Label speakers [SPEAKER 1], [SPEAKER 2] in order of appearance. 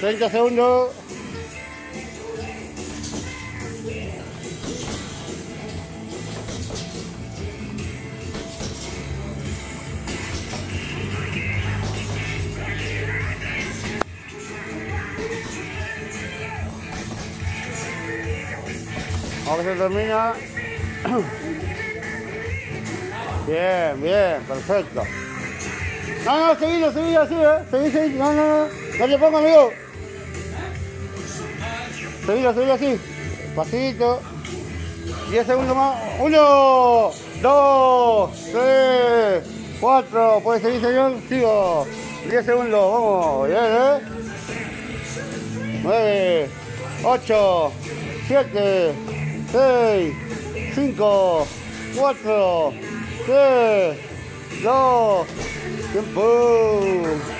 [SPEAKER 1] 30 segundos. Ahora se termina. Bien, bien, perfecto. No, no, seguilo, seguilo así, eh. Seguí, seguí. No, no, no. No te pongo, amigo. Seguilo, seguilo así. Pasito. 10 segundos más. 1, 2, 3, 4. ¿Puede seguir, señor? Sigo. 10 segundos. Vamos. Bien, ¿eh? 9, 8, 7, 6, 5, 4, 3, 2, tiempo.